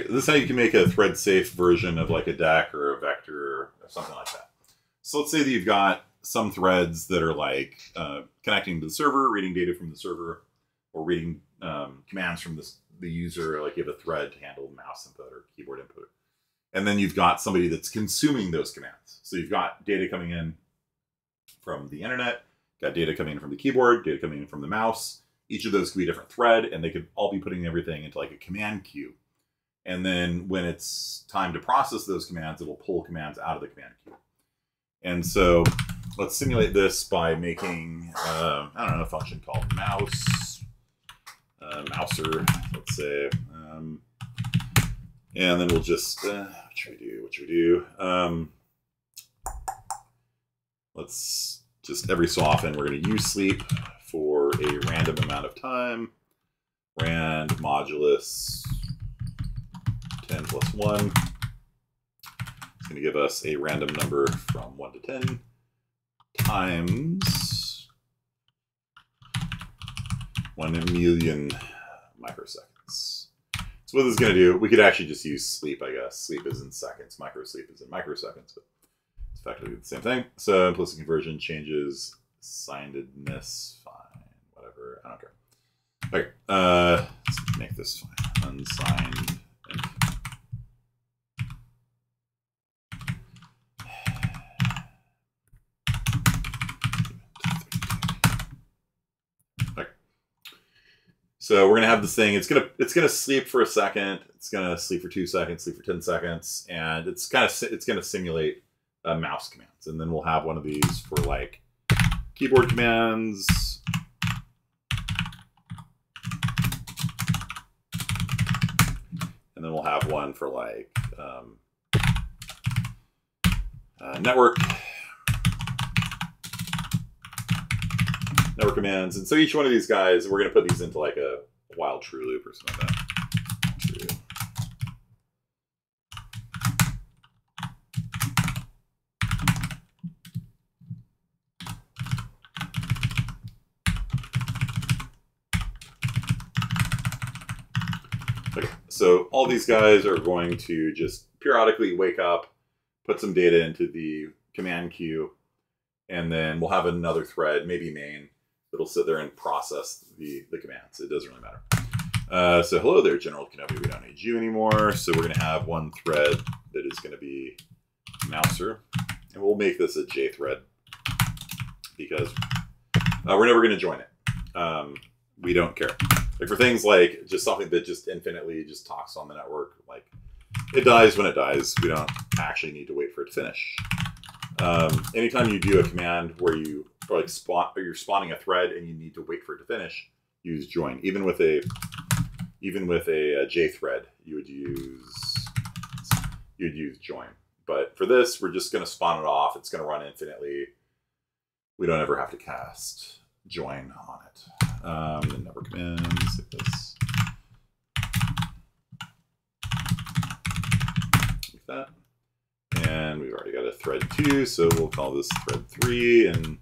This is how you can make a thread safe version of like a deck or a vector or something like that. So let's say that you've got some threads that are like uh, connecting to the server, reading data from the server, or reading um, commands from the, the user, like you have a thread to handle mouse input or keyboard input. And then you've got somebody that's consuming those commands. So you've got data coming in from the internet, got data coming in from the keyboard, data coming in from the mouse. Each of those could be a different thread, and they could all be putting everything into like a command queue. And then when it's time to process those commands, it'll pull commands out of the command queue. And so let's simulate this by making, uh, I don't know, a function called mouse, uh, mouser, let's say. Um, and then we'll just, uh, what should we do? What should we do? Um, let's just every so often, we're going to use sleep for a random amount of time. Rand modulus 10 plus 1 It's going to give us a random number from 1 to 10 times 1 million microseconds. So what this is going to do, we could actually just use sleep, I guess. Sleep is in seconds, microsleep is in microseconds, but it's effectively the same thing. So implicit conversion changes signedness, fine, whatever, I don't care. Okay, uh, let's make this fine. Unsigned So we're gonna have this thing. It's gonna it's gonna sleep for a second. It's gonna sleep for two seconds. Sleep for ten seconds, and it's kind of it's gonna simulate uh, mouse commands. And then we'll have one of these for like keyboard commands. And then we'll have one for like um, uh, network network commands. And so each one of these guys, we're going to put these into like a while true loop or something like that. True. Okay, so all these guys are going to just periodically wake up, put some data into the command queue, and then we'll have another thread, maybe main, that'll sit there and process the, the commands. It doesn't really matter. Uh, so hello there, General Kenobi. We don't need you anymore. So we're going to have one thread that is going to be mouser. And we'll make this a J thread because uh, we're never going to join it. Um, we don't care. Like for things like just something that just infinitely just talks on the network, like it dies when it dies. We don't actually need to wait for it to finish. Um, anytime you do a command where you or like spawn or you're spawning a thread and you need to wait for it to finish, use join. Even with a even with a, a J thread, you would use you'd use join. But for this, we're just going to spawn it off. It's going to run infinitely. We don't ever have to cast join on it. Um, the network commands like this. Like that. And we've already got a thread two, so we'll call this thread three, and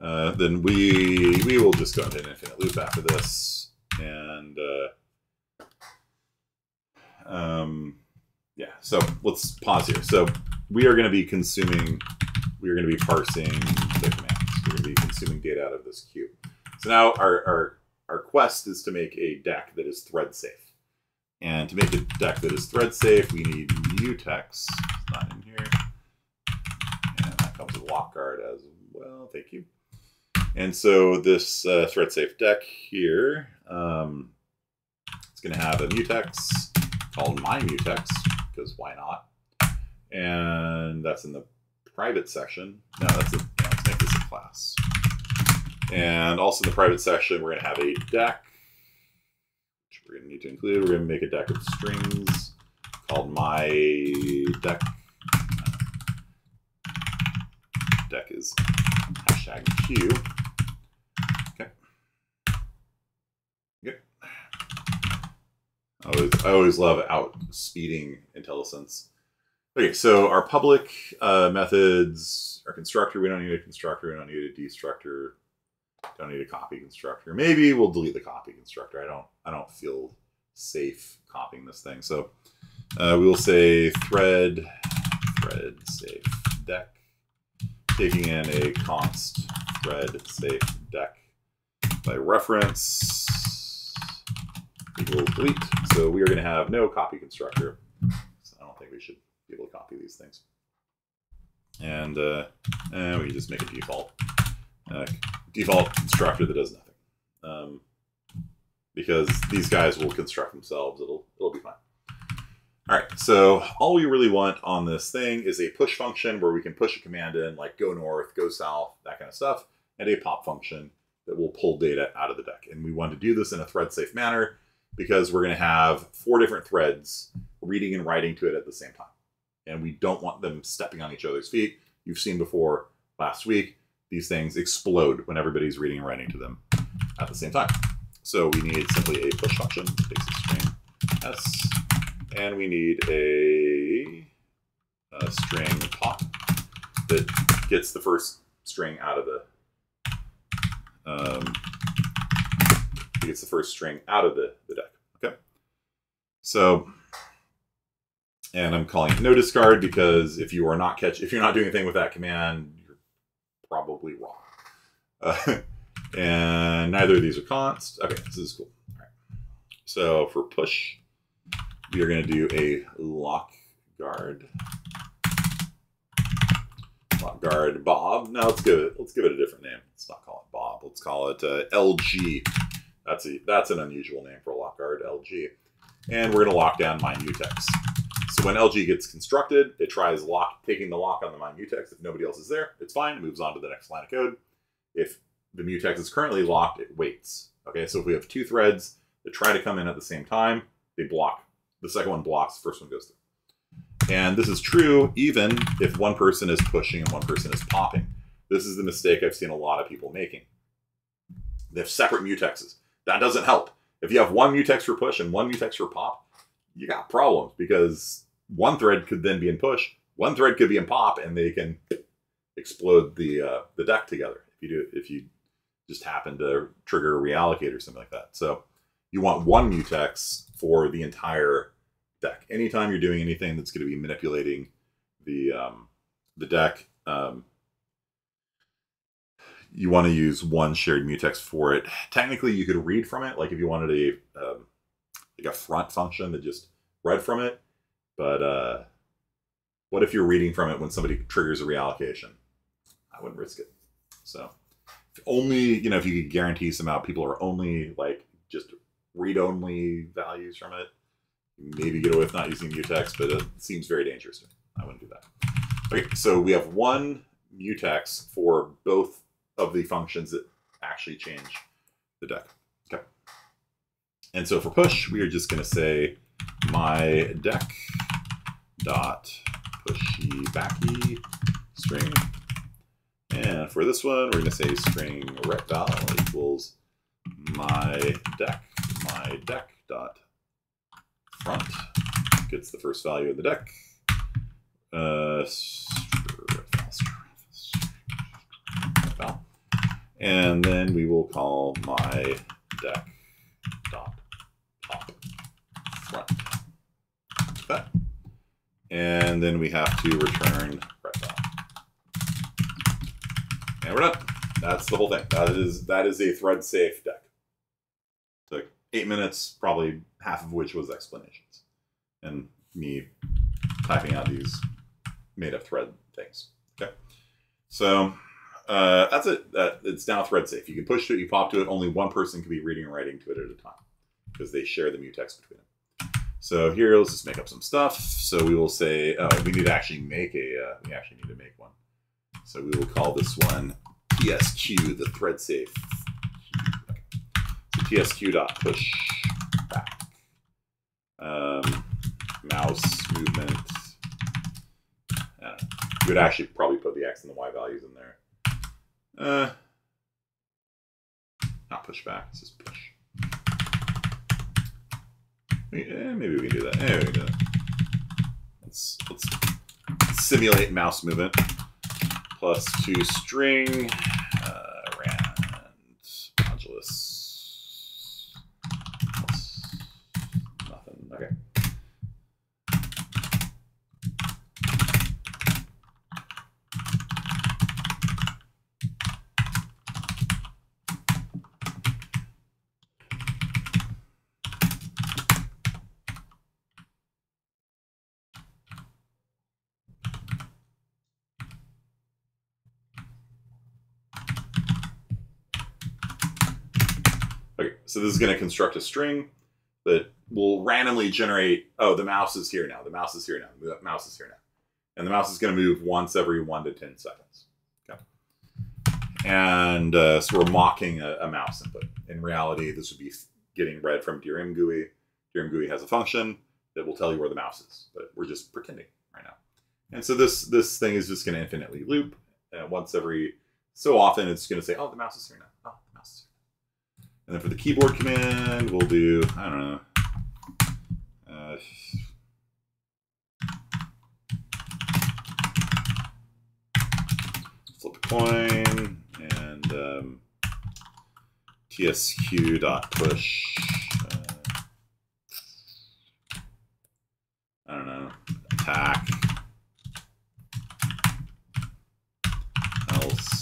uh, then we we will just go into an infinite loop after this, and uh, um, yeah. So let's pause here. So we are going to be consuming, we are going to be parsing the commands. We're going to be consuming data out of this queue. So now our our our quest is to make a deck that is thread safe. And to make a deck that is thread safe, we need mutex. It's not in here. And that comes with lock guard as well. Thank you. And so this uh, thread safe deck here, um, it's going to have a mutex called my mutex, because why not? And that's in the private section. No, that's a, yeah, let's make this a class. And also in the private section, we're going to have a deck, we're going to need to include. We're going to make a deck of strings called my deck. Deck is hashtag Q. I always, I always love out speeding IntelliSense. Okay, so our public uh, methods, our constructor, we don't need a constructor, we don't need a destructor, don't need a copy constructor. Maybe we'll delete the copy constructor. I don't, I don't feel safe copying this thing. So uh, we will say thread thread safe deck, taking in a const thread safe deck by reference equals delete. So we are going to have no copy constructor. So I don't think we should be able to copy these things. And, uh, and we just make a default default constructor that does nothing. Um, because these guys will construct themselves. It'll it'll be fine. All right, so all we really want on this thing is a push function where we can push a command in, like go north, go south, that kind of stuff, and a pop function that will pull data out of the deck. And we want to do this in a thread-safe manner because we're going to have four different threads reading and writing to it at the same time. And we don't want them stepping on each other's feet. You've seen before last week, these things explode when everybody's reading and writing to them at the same time. So we need simply a push function, that takes a string s, and we need a, a string pop that gets the first string out of the um, gets the first string out of the, the deck. Okay. So, and I'm calling it no discard because if you are not catch, if you're not doing anything with that command, probably wrong. Uh, and neither of these are const. Okay, this is cool. All right. So for push, we are going to do a lock guard. Lock guard Bob. Now let's give it let's give it a different name. Let's not call it Bob. Let's call it uh, LG. That's a that's an unusual name for a lock guard, LG. And we're going to lock down my mutex. When LG gets constructed, it tries lock taking the lock on the mutex. If nobody else is there, it's fine. It moves on to the next line of code. If the mutex is currently locked, it waits. Okay, so if we have two threads that try to come in at the same time, they block. The second one blocks, the first one goes through. And this is true even if one person is pushing and one person is popping. This is the mistake I've seen a lot of people making. They have separate mutexes. That doesn't help. If you have one mutex for push and one mutex for pop, you got problems because one thread could then be in push, one thread could be in pop, and they can explode the uh, the deck together if you do if you just happen to trigger a reallocate or something like that. So you want one mutex for the entire deck. Anytime you're doing anything that's going to be manipulating the um, the deck, um, you want to use one shared mutex for it. Technically, you could read from it, like if you wanted a um, like a front function that just read from it. But uh, what if you're reading from it when somebody triggers a reallocation? I wouldn't risk it. So only you know if you could guarantee somehow people are only like just read only values from it maybe get away with not using mutex but it seems very dangerous i wouldn't do that okay so we have one mutex for both of the functions that actually change the deck okay and so for push we are just going to say my deck dot pushy backy string and for this one, we're going to say string retval equals my deck, my deck dot front gets the first value of the deck. Uh, and then we will call my deck dot pop front. Okay. And then we have to return and we're done. That's the whole thing. That is that is a thread safe deck. Took eight minutes, probably half of which was explanations, and me typing out these made up thread things. Okay, so uh, that's it. That it's now thread safe. You can push to it, you pop to it. Only one person can be reading and writing to it at a time because they share the mutex between them. So here, let's just make up some stuff. So we will say, oh, we need to actually make a, uh, we actually need to make one. So we will call this one TSQ, the thread safe. So TSQ dot push back. Um, mouse movement. Uh, you would actually probably put the X and the Y values in there. Uh, not push back, it's just push. Eh, maybe we can do that. There we go. Let's, let's simulate mouse movement plus two string uh, rand modulus plus Okay, so this is going to construct a string that will randomly generate, oh, the mouse is here now, the mouse is here now, the mouse is here now. And the mouse is going to move once every one to 10 seconds. Okay. And uh, so we're mocking a, a, mouse input. In reality, this would be getting read from Dear ImGui. Dear ImGui has a function that will tell you where the mouse is, but we're just pretending right now. And so this, this thing is just going to infinitely loop. And once every so often, it's going to say, oh, the mouse is here now. Oh, the mouse is here. And then for the keyboard command, we'll do, I don't know, uh, flip a coin and um, tsq dot push. Uh, I don't know, attack else.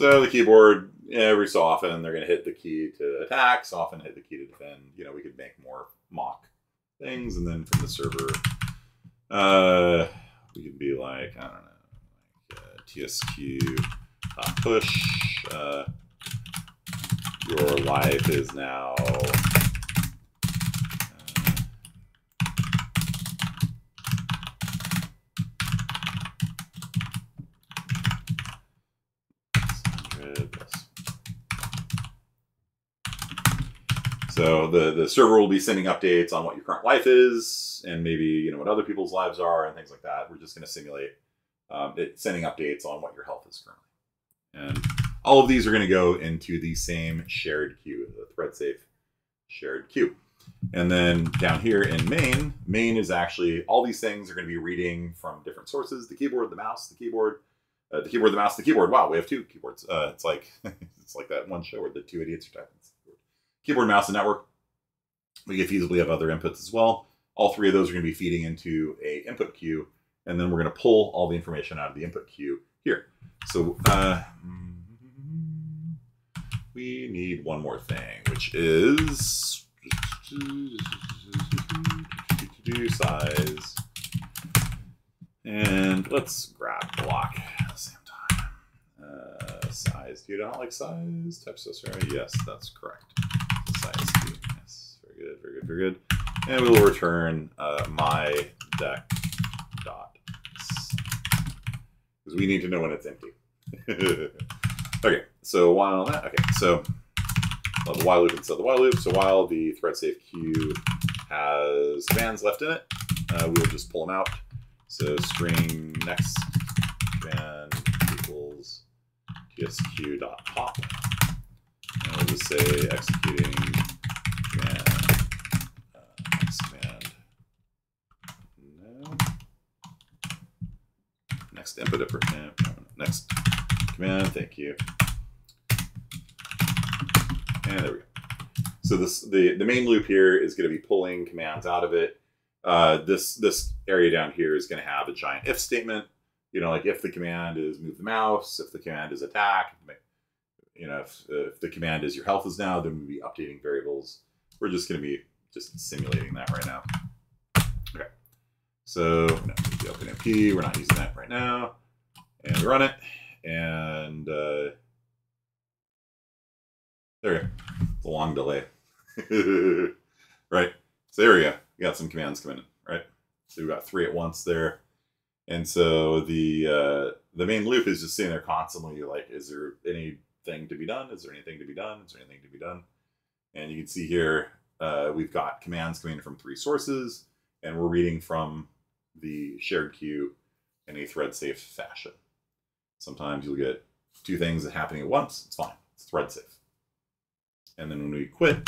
So the keyboard, every so often, they're going to hit the key to attack, so often hit the key to defend. You know, we could make more mock things, and then from the server, uh, we could be like, I don't know, like uh, tsq uh, push. Uh, your life is now So the, the server will be sending updates on what your current life is and maybe, you know, what other people's lives are and things like that. We're just going to simulate um, it sending updates on what your health is currently. And all of these are going to go into the same shared queue, the thread safe shared queue. And then down here in main, main is actually, all these things are going to be reading from different sources, the keyboard, the mouse, the keyboard, uh, the keyboard, the mouse, the keyboard. Wow, we have two keyboards. Uh, it's like, it's like that one show where the two idiots are typing keyboard, mouse, and network. We could feasibly have other inputs as well. All three of those are going to be feeding into a input queue, and then we're going to pull all the information out of the input queue here. So uh, we need one more thing, which is size. And let's grab block at the same time. Uh, size. Do you not like size? Type sorry. Yes, that's correct size. Yes, very good, very good, very good. And we will return uh, my deck dot because we need to know when it's empty. okay, so while that, okay, so well, the while loop instead of the while loop. So while the thread safe queue has commands left in it, uh, we'll just pull them out. So string next command equals tsq dot pop and we'll just say executing command, uh, next command, no, next input for him, next command, thank you. And there we go. So this the, the main loop here is going to be pulling commands out of it. Uh, this this area down here is going to have a giant if statement. You know, like if the command is move the mouse, if the command is attack, you know, if, if the command is your health is now, then we'll be updating variables. We're just going to be just simulating that right now. Okay. So no, the OpenMP, we're not using that right now. And we run it. And uh, there we go. It's a long delay. right. So there we go. We got some commands coming in, right? So we got three at once there. And so the uh, the main loop is just sitting there constantly like, is there any thing to be done? Is there anything to be done? Is there anything to be done? And you can see here, uh, we've got commands coming from three sources, and we're reading from the shared queue in a thread safe fashion. Sometimes you'll get two things happening at once. It's fine. It's thread safe. And then when we quit,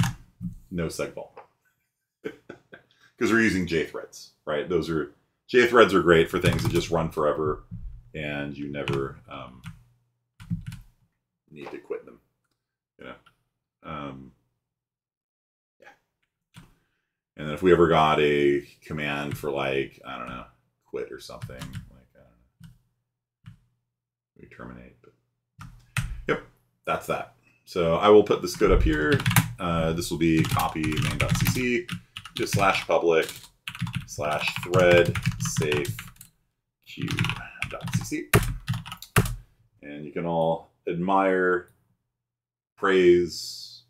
no segfault. Because we're using JThreads, right? Those are JThreads are great for things that just run forever and you never um, need to quit them. You know, um, yeah. And then if we ever got a command for like I don't know, quit or something, like I don't know, we terminate. But yep, that's that. So I will put this code up here. Uh, this will be copy main.cc to slash public slash thread safe q.cc. And you can all admire, praise,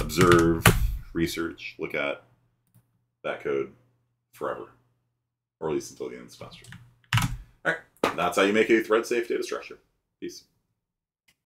observe, research, look at that code forever, or at least until the end of the semester. All right, that's how you make a thread safe data structure. Peace.